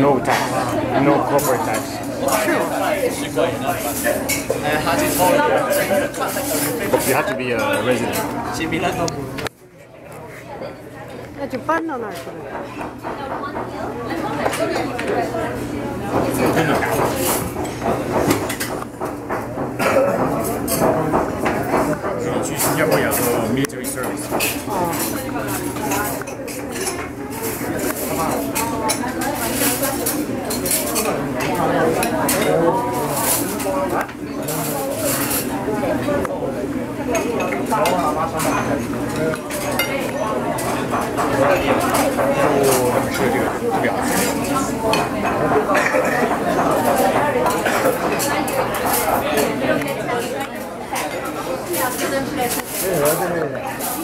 no tax, no corporate tax. But you have to be a resident. 那就搬到那儿去了。去新加坡也做 military service。 做设计、图表。对，我这边。